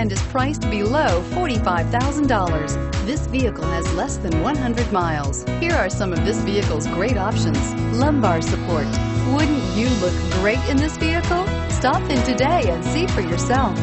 and is priced below $45,000. This vehicle has less than 100 miles. Here are some of this vehicle's great options. Lumbar support. Wouldn't you look great in this vehicle? Stop in today and see for yourself.